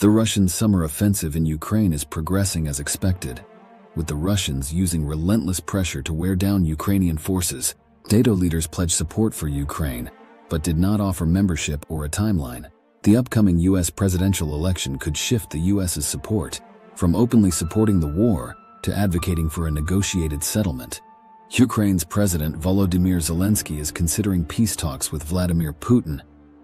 The Russian summer offensive in Ukraine is progressing as expected, with the Russians using relentless pressure to wear down Ukrainian forces. NATO leaders pledged support for Ukraine, but did not offer membership or a timeline. The upcoming U.S. presidential election could shift the U.S.'s support from openly supporting the war to advocating for a negotiated settlement. Ukraine's President Volodymyr Zelensky is considering peace talks with Vladimir Putin,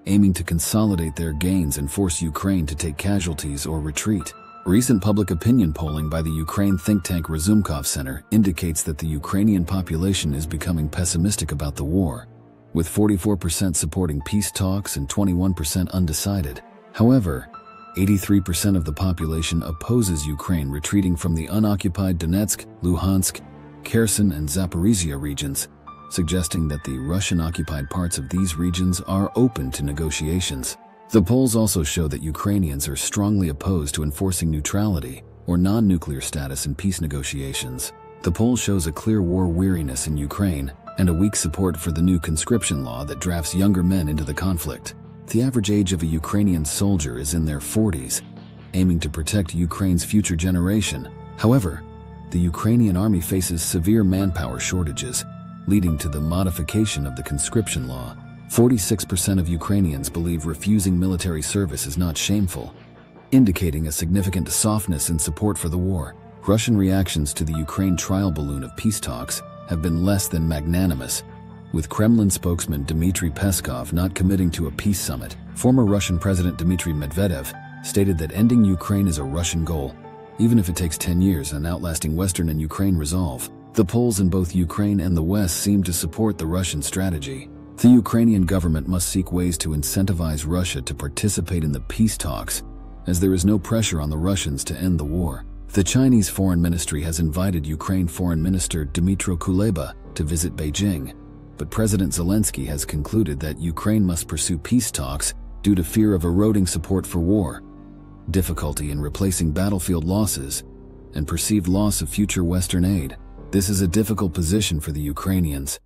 aiming to consolidate their gains and force Ukraine to take casualties or retreat. Recent public opinion polling by the Ukraine think tank Razumkov Center indicates that the Ukrainian population is becoming pessimistic about the war, with 44% supporting peace talks and 21% undecided. However, 83% of the population opposes Ukraine retreating from the unoccupied Donetsk, Luhansk, Kherson, and Zaporizhia regions, suggesting that the Russian occupied parts of these regions are open to negotiations. The polls also show that Ukrainians are strongly opposed to enforcing neutrality or non nuclear status in peace negotiations. The poll shows a clear war weariness in Ukraine and a weak support for the new conscription law that drafts younger men into the conflict. The average age of a Ukrainian soldier is in their 40s, aiming to protect Ukraine's future generation. However, the Ukrainian army faces severe manpower shortages, leading to the modification of the conscription law. 46% of Ukrainians believe refusing military service is not shameful, indicating a significant softness in support for the war. Russian reactions to the Ukraine trial balloon of peace talks have been less than magnanimous, with Kremlin spokesman Dmitry Peskov not committing to a peace summit. Former Russian President Dmitry Medvedev stated that ending Ukraine is a Russian goal, even if it takes 10 years and outlasting Western and Ukraine resolve. The polls in both Ukraine and the West seem to support the Russian strategy. The Ukrainian government must seek ways to incentivize Russia to participate in the peace talks, as there is no pressure on the Russians to end the war. The Chinese Foreign Ministry has invited Ukraine Foreign Minister Dmytro Kuleba to visit Beijing, but President Zelensky has concluded that Ukraine must pursue peace talks due to fear of eroding support for war, difficulty in replacing battlefield losses, and perceived loss of future Western aid. This is a difficult position for the Ukrainians,